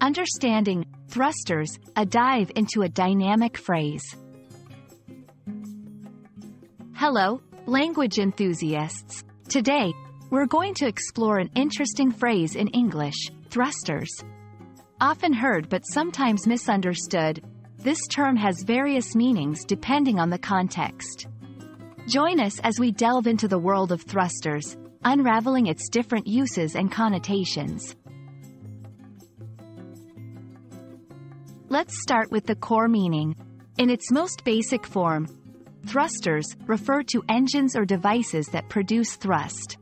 Understanding thrusters, a dive into a dynamic phrase. Hello, language enthusiasts. Today, we're going to explore an interesting phrase in English, thrusters. Often heard but sometimes misunderstood, this term has various meanings depending on the context. Join us as we delve into the world of thrusters, unraveling its different uses and connotations. Let's start with the core meaning. In its most basic form, thrusters refer to engines or devices that produce thrust.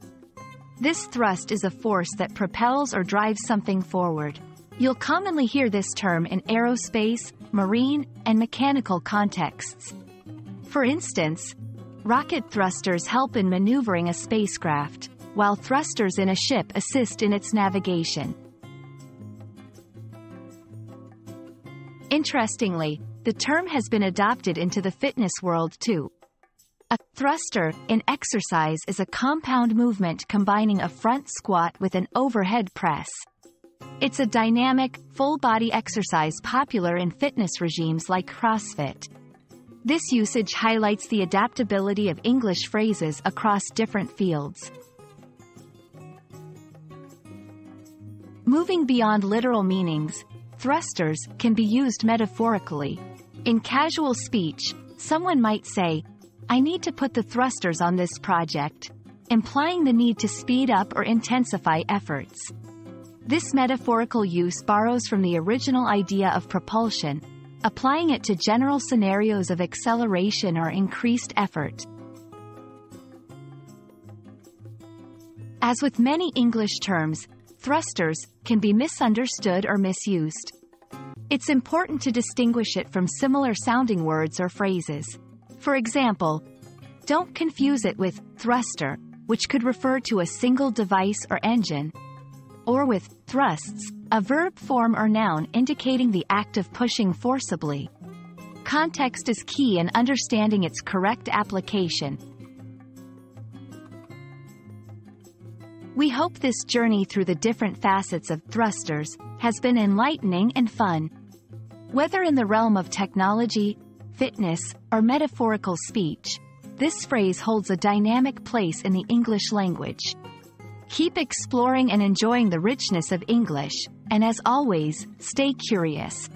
This thrust is a force that propels or drives something forward. You'll commonly hear this term in aerospace, marine, and mechanical contexts. For instance, rocket thrusters help in maneuvering a spacecraft, while thrusters in a ship assist in its navigation. Interestingly, the term has been adopted into the fitness world too. A thruster in exercise is a compound movement combining a front squat with an overhead press. It's a dynamic, full-body exercise popular in fitness regimes like CrossFit. This usage highlights the adaptability of English phrases across different fields. Moving beyond literal meanings, thrusters can be used metaphorically. In casual speech, someone might say, I need to put the thrusters on this project, implying the need to speed up or intensify efforts. This metaphorical use borrows from the original idea of propulsion, applying it to general scenarios of acceleration or increased effort. As with many English terms, thrusters can be misunderstood or misused. It's important to distinguish it from similar sounding words or phrases. For example, don't confuse it with thruster, which could refer to a single device or engine, or with thrusts, a verb form or noun indicating the act of pushing forcibly. Context is key in understanding its correct application. We hope this journey through the different facets of thrusters has been enlightening and fun. Whether in the realm of technology, fitness, or metaphorical speech, this phrase holds a dynamic place in the English language. Keep exploring and enjoying the richness of English, and as always, stay curious.